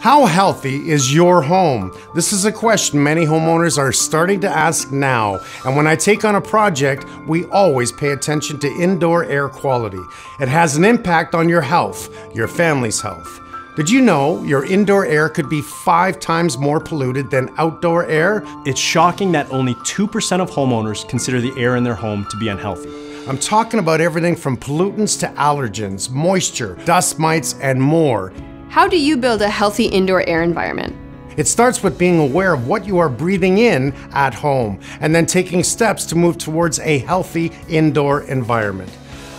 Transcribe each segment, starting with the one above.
How healthy is your home? This is a question many homeowners are starting to ask now. And when I take on a project, we always pay attention to indoor air quality. It has an impact on your health, your family's health. Did you know your indoor air could be five times more polluted than outdoor air? It's shocking that only 2% of homeowners consider the air in their home to be unhealthy. I'm talking about everything from pollutants to allergens, moisture, dust mites, and more. How do you build a healthy indoor air environment? It starts with being aware of what you are breathing in at home and then taking steps to move towards a healthy indoor environment.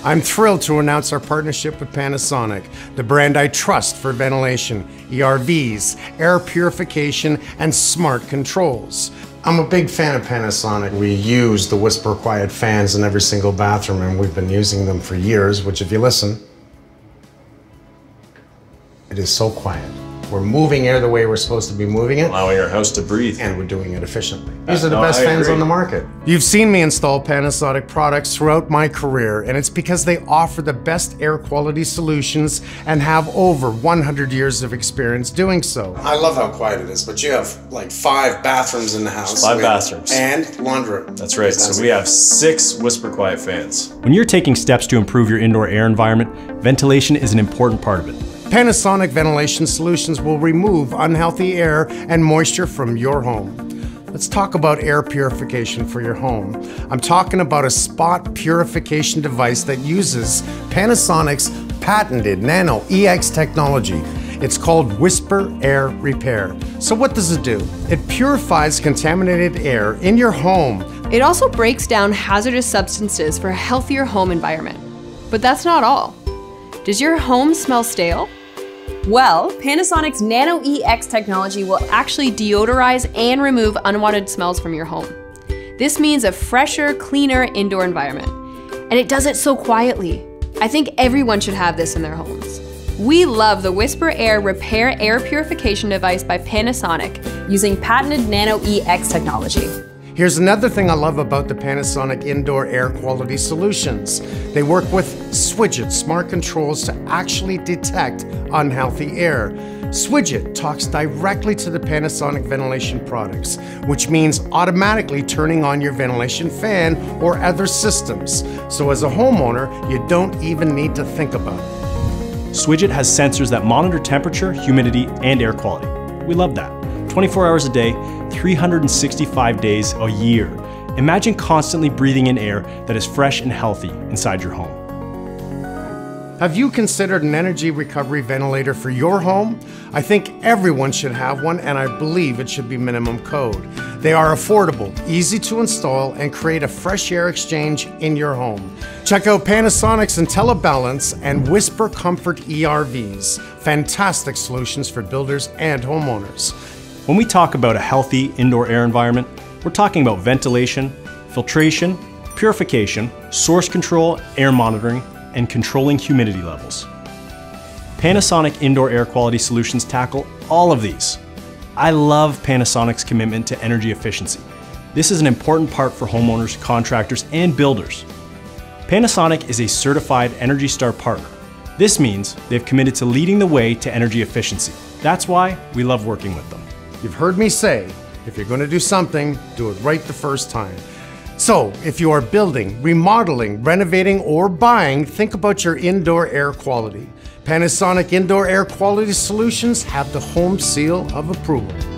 I'm thrilled to announce our partnership with Panasonic, the brand I trust for ventilation, ERVs, air purification, and smart controls. I'm a big fan of Panasonic. We use the Whisper Quiet fans in every single bathroom, and we've been using them for years, which, if you listen, it is so quiet. We're moving air the way we're supposed to be moving it, allowing our house to breathe. and we're doing it efficiently. Uh, These are the no, best I fans agree. on the market. You've seen me install Panasonic products throughout my career, and it's because they offer the best air quality solutions and have over 100 years of experience doing so. I love how quiet it is, but you have like five bathrooms in the house. Five bathrooms. And laundry. That's right. So we have six Whisper Quiet fans. When you're taking steps to improve your indoor air environment, ventilation is an important part of it. Panasonic ventilation solutions will remove unhealthy air and moisture from your home. Let's talk about air purification for your home. I'm talking about a spot purification device that uses Panasonic's patented nanoe X technology. It's called Whisper Air Repair. So, what does it do? It purifies contaminated air in your home It also breaks down hazardous substances for a healthier home environment. But that's not all. Does your home smell stale? Well, Panasonic's nanoe X technology will actually deodorize and remove unwanted smells from your home. This means a fresher, cleaner indoor environment. And it does it so quietly. I think everyone should have this in their homes. We love the Whisper Air Repair Air Purification Device by Panasonic using patented nanoe X technology. Here's another thing I love about the Panasonic indoor air quality solutions. They work with Swidget smart controls to actually detect unhealthy air. Swidget talks directly to the Panasonic ventilation products, which means automatically turning on your ventilation fan or other systems. So as a homeowner, you don't even need to think about it. Swidget has sensors that monitor temperature, humidity, and air quality. We love that. 24 hours a day, 365 days a year. Imagine constantly breathing in air that is fresh and healthy inside your home. Have you considered an energy recovery ventilator for your home? I think everyone should have one, and I believe it should be minimum code. They are affordable, easy to install, and create a fresh air exchange in your home. Check out Panasonic's IntelliBalance and Whisper Comfort ERVs. Fantastic solutions for builders and homeowners. When we talk about a healthy indoor air environment, we're talking about ventilation, filtration, purification, source control, air monitoring, and controlling humidity levels. Panasonic Indoor Air Quality Solutions tackle all of these. I love Panasonic's commitment to energy efficiency. This is an important part for homeowners, contractors, and builders. Panasonic is a certified Energy Star partner. This means they've committed to leading the way to energy efficiency. That's why we love working with them. You've heard me say, if you're going to do something, do it right the first time. So, if you are building, remodeling, renovating, or buying, think about your indoor air quality. Panasonic Indoor Air Quality Solutions have the Holmes seal of approval.